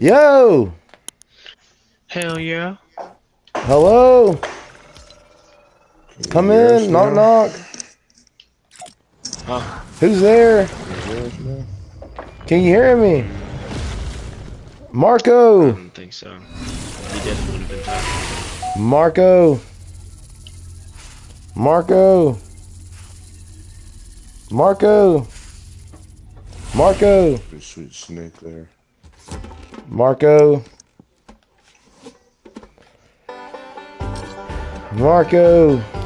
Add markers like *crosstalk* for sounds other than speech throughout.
Yo! Hell yeah. Hello? Come in, knock knock. Huh? Who's there? Can you hear me? I Marco! don't think so. He definitely would have been talking. Marco! Marco! Marco! Marco! Good sweet snake there. Marco! Marco!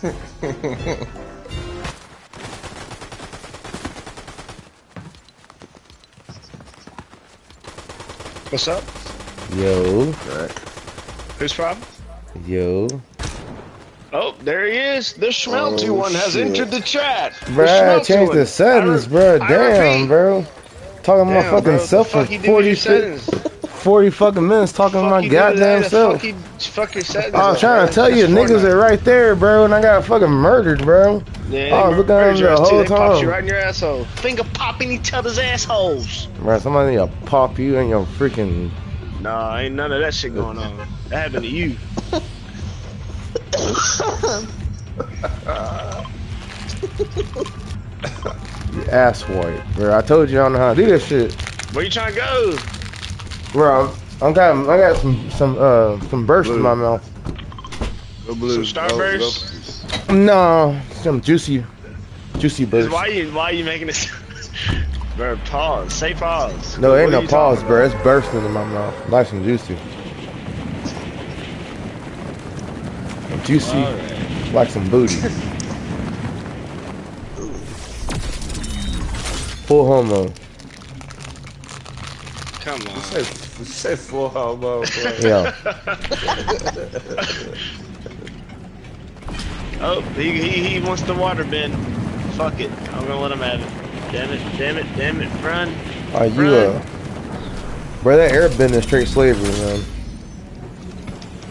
*laughs* What's up? Yo, Who's problem? yo. Oh, there he is. The Shmelty Oh, one has shit. entered the chat. The Bruh, Shmelty change one. the settings, I bro. I Damn, repeat. bro. Talking my Damn, fucking bro, the self for fuck you do with 40, your fi- settings? 40 fucking minutes talking Fuck my you goddamn self. Fuck you, fuck. I was trying to tell you, niggas are right there, bro, and I got fucking murdered, bro. Yeah, I was they looking at your the ass, too. whole They time. you right in your asshole. Finger popping each other's assholes. Bro, somebody need to pop you in your freaking. Nah, ain't none of that shit going on. That happened to you. *laughs* ass white, bro. I told you I don't know how to do this shit, Where you trying to go? Bro. I'm got I got some some uh some burst in my mouth. Go blue. Some Starburst? No, some juicy, juicy burst. Why you why you making this? *laughs* bro, pause. Say pause. No, What ain't no pause, bro. It's bursting in my mouth, nice and juicy. Juicy, about? Alright. like some booty. *laughs* Full homo. Come on. Say, say full homo, bro. Yeah. *laughs* Oh, he, he he wants the water bin. Fuck it. I'm gonna let him have it. Damn it, damn it, damn it, run. Are you uh Bro, that airbending is straight slavery, man.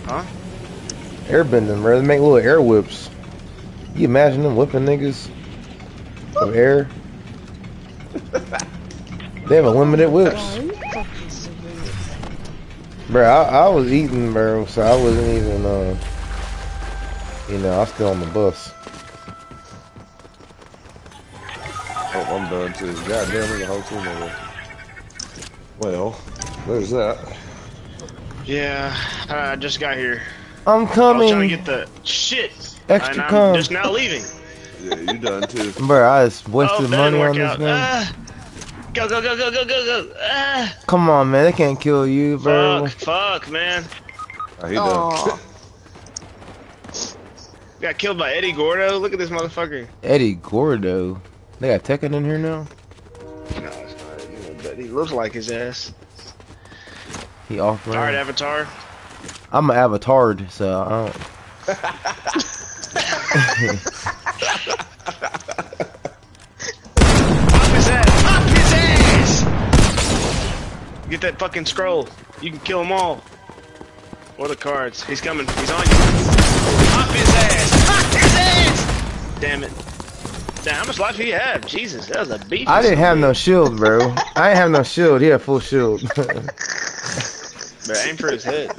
Huh? Airbending, bro. They make little air whips. You imagine them whipping niggas with air? *laughs* They have unlimited whips. Bro, I, I was eating, bro, so I wasn't even, uh, you know, I was still on the bus. Oh, I'm done too. Goddamn, there's a whole team over. Well, there's that. Yeah, I just got here. I'm coming. I was trying to get the shit. Extra and I'm cum. just now leaving. Yeah, you done too. Bro, I just oh, wasted that money didn't on this out. man. Go, go, go, go, go, go, go. Ah, Come on, man. They can't kill you, bro. fuck, fuck, man. Oh, he done. *laughs* Got killed by Eddie Gordo. Look at this motherfucker. Eddie Gordo. They got Tekken in here now? No, it's not. You but he looks like his ass. He off All right. Avatar. I'm an avatard, so I don't. *laughs* *laughs* Get that fucking scroll. You can kill them all. Or the cards. He's coming. He's on you. Pop his ass! Pop his ass! Damn it. Damn, how much life do you have? Jesus, that was a beef. I didn't have no shield, bro. I didn't have no shield. He had full shield. *laughs* Bro, aim for his head.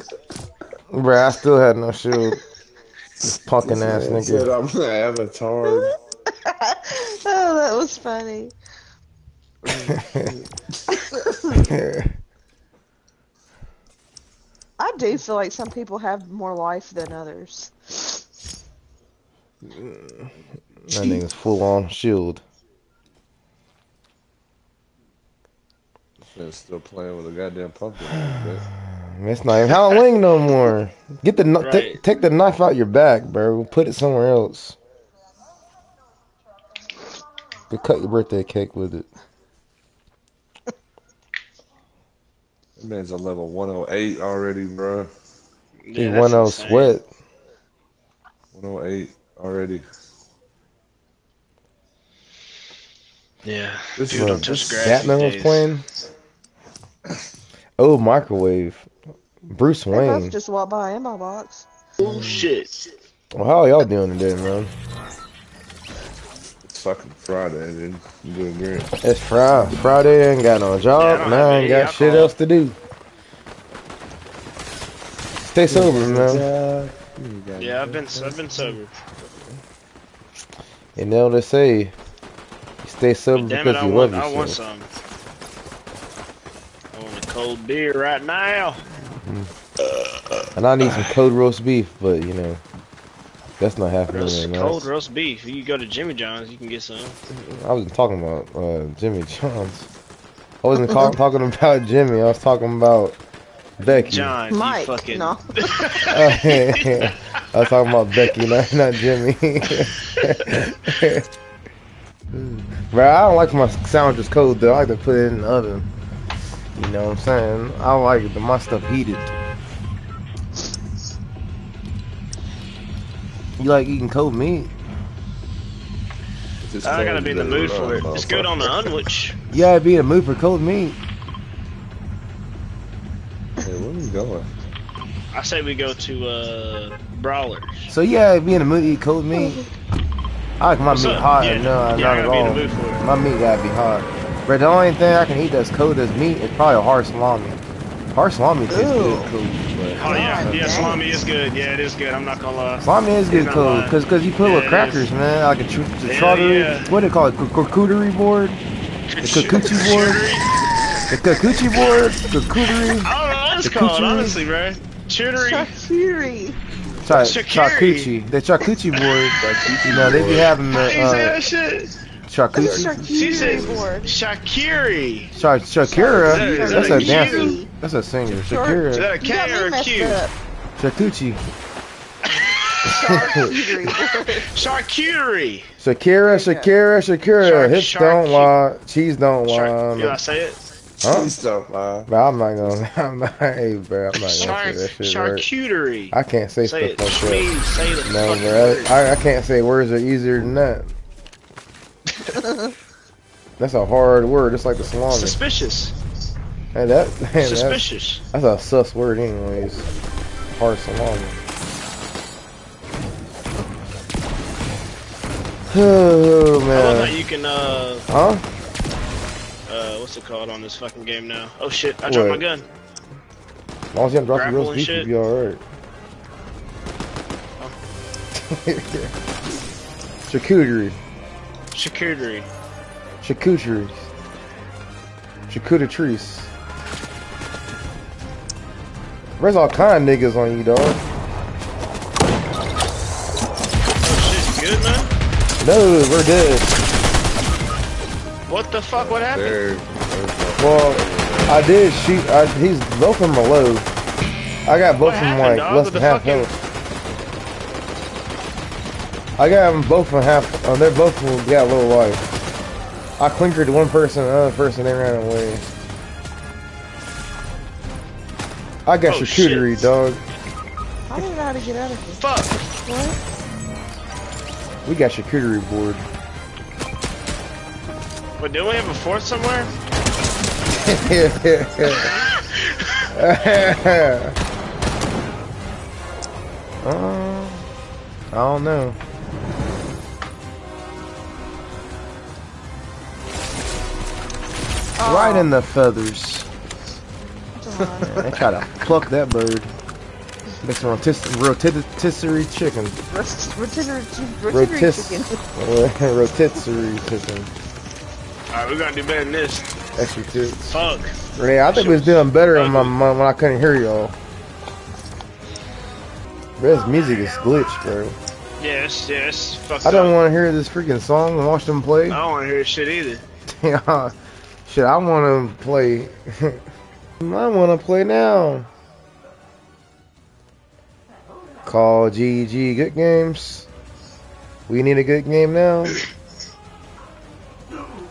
bro, I still had no shield. This Punkin' ass Man said nigga. I'm an avatar. *laughs* oh, that was funny. *laughs* I do feel like some people have more life than others. that nigga's full on shield. Man, still playing with a goddamn pumpkin. man. *sighs* It's not even Halloween no more. Get the kn- ta- Right. take the knife out your back, bro. We'll Put it somewhere else. You cut your birthday cake with it. That man's a level 108 already, bro. He Yeah, that's one oh sweat. 108. already. Yeah. This People is- don't touch. Batman was playing. Oh, microwave. Bruce They both Wayne. just walked by in my box. Oh shit. Well, how are y'all doing today, man? It's fucking Friday, dude. I'm doing great. It's Friday. Friday, I ain't got no job, don't and I ain't any got shit else to do. Stay sober, man. Yeah, I've been I've been sober. And know what they say. You stay sober Damn because it, I you want love I want yourself. some. I want a cold beer right now. And I need some cold roast beef, but you know, that's not happening Roast, right now. cold roast beef. You go to Jimmy John's, you can get some. I wasn't talking about uh, Jimmy John's. I wasn't call, *laughs* talking about Jimmy. I was talking about Becky. John, Mike, you fucking. *laughs* I was talking about Becky, not, not Jimmy. *laughs* Bro, I don't like my sandwiches cold though. I like to put it in the oven. You know what I'm saying? I like the, my stuff heated. You like eating cold meat? I gotta be in the mood for it. It's good on the unwich. *laughs* You gotta be in the mood for cold meat. Hey, where we going? I say we go to uh Brawlers. So yeah, gotta be in the mood to eat cold meat. I like my What's meat up? hot. Yeah. No, Yeah, not at be in the all. mood for it. My meat gotta be hot. But the only thing I can eat that's cold as meat is probably a hard salami. Hard salami tastes good Ew. cold. But Oh yeah, yeah, salami is good. Yeah, it is good. I'm not gonna lie. salami is good not cold because cause you put it Yeah, with crackers, man. Like a, tr- a charcuterie. yeah. What do they call it? C- Charcuterie board. The coochie board. The coochie board. Charcuterie. I don't know what it's called, honestly, bro. Chutery. Charcuterie. Char- Charcuterie. charcuterie. The charcuterie board. You know they be having How you say the uh, that shit? Charcuterie. She said Shakiri. Char- Shakira. Is that- is That's a a dancer. That's a singer. Is Shakira. that a K or me a messed Q? up. Charcuterie. Charcuterie *laughs* *laughs* Shakira, Shakira, Shakira. Shark- Hips don't lie. Cheese don't lie. Shark. You know how I say it? Huh? Please stop lying. Bro, I'm not gonna. *laughs* I'm not. Hey, bro, I'm not gonna Shark. say that shit. Right. Charcuterie. I can't say Say stuff it. like that. Shmee, say the No, bro. I, I can't say words are easier than that. *laughs* That's a hard word. It's like the salami. Suspicious. Hey, that, *laughs* man, that's, Suspicious. that's a sus word, anyways. Hard salami. *sighs* Oh I love man. you can, uh, Huh? uh, what's it called on this fucking game now? Oh shit, I dropped my gun. As long as you don't drop your Grapple roast and beef, shit? you'll be alright. *laughs* Charcuterie. Charcuterie. Charcuterie. Charcuteries. There's all kind of niggas on you, dog. Oh shit, you good man? No, we're dead. What the fuck? What happened? There, Well, I did shoot. I, he's both of them are low. I got both What of them like dog, less than half fucking- health. I got them both from half. Uh, they're both from got low life. I clinkered one person, another person they ran away. I got Oh, charcuterie, shit. dog. I don't know how to get out of here. Fuck. What? We got charcuterie board. But don't we have a fourth somewhere? *laughs* uh, I don't know. Right in oh. the feathers. John. They try to pluck that bird. Make some rotis- rotisserie chicken. Roast- rotisserie rotisserie Rotis- chicken. *laughs* rotisserie chicken. Alright, we're gonna do better than this. Extra tits. Fuck. Renee, I think we was doing better on my, my, when I couldn't hear y'all. Bro, this music is glitched, bro. Yes, yes. Fuck I don't up. want to hear this freaking song and watch them play. I don't want to hear shit either. *laughs* Yeah, shit, I want to play. *laughs* I want to play now. Call GG Good Games. We need a good game now.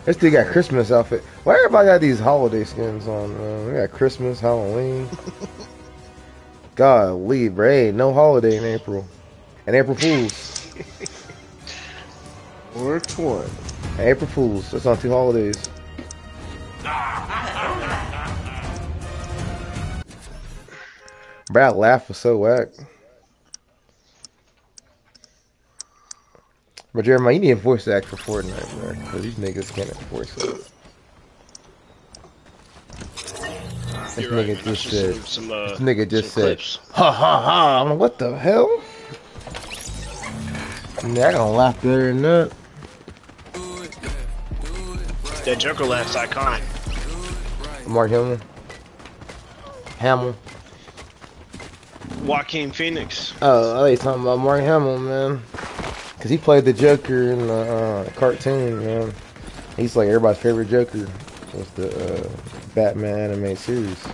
This dude got Christmas outfit. Why everybody got these holiday skins on? Man? We got Christmas, Halloween. *laughs* God, leave, bro. Ain't no holiday in April. And April Fools. 420. April Fools. That's on two holidays. Bro, that laugh was so whack. But Jeremiah, you need a voice act for Fortnite, bro. Because these niggas can't enforce it. This You're right, nigga man. just said. some, uh, This nigga just said, clips. ha ha ha. I'm like, what the hell? Yeah, I gonna laugh better than that. That Joker laugh's iconic. Mark Hamill. Hamill. Joaquin Phoenix. Oh, I thought talking about Mark Hamill, man. Cause he played the Joker in the uh, cartoon, man. He's like everybody's favorite Joker. Was the uh, Batman animated series.